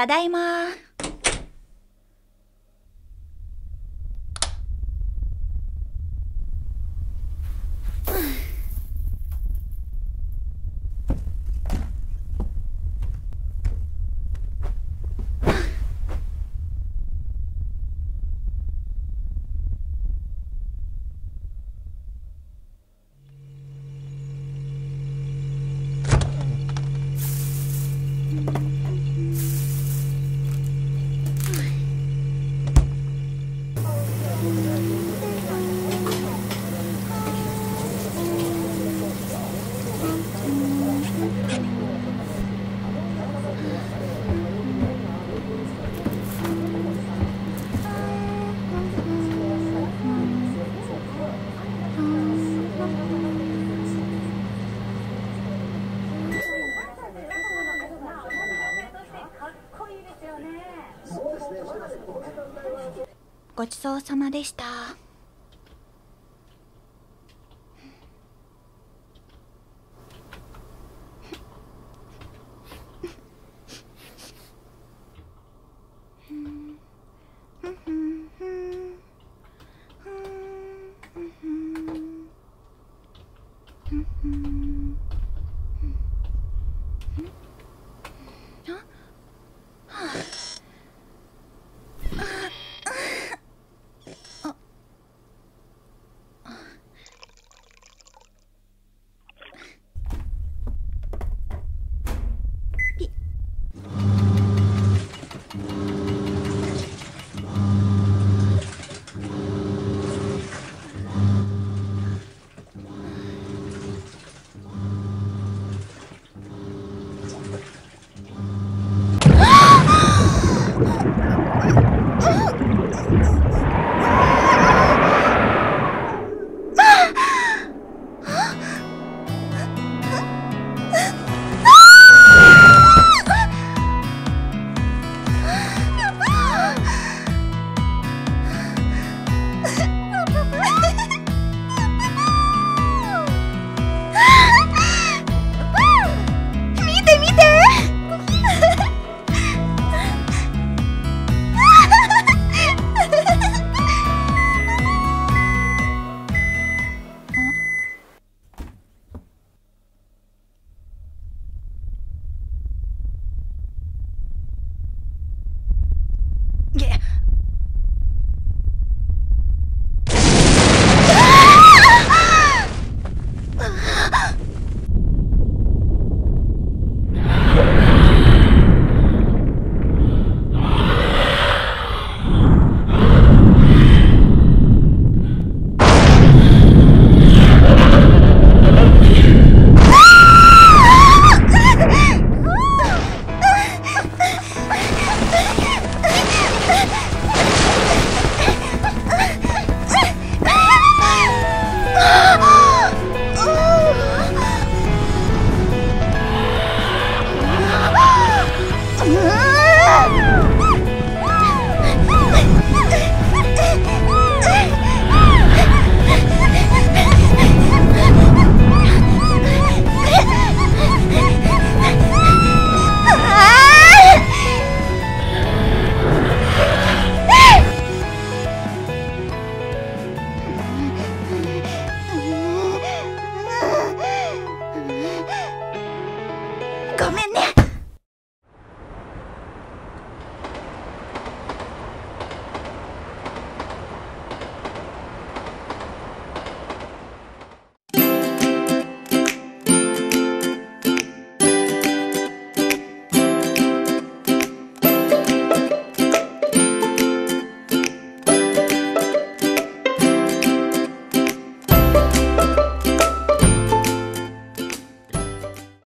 ただいま。ごちそうさまでしたうん。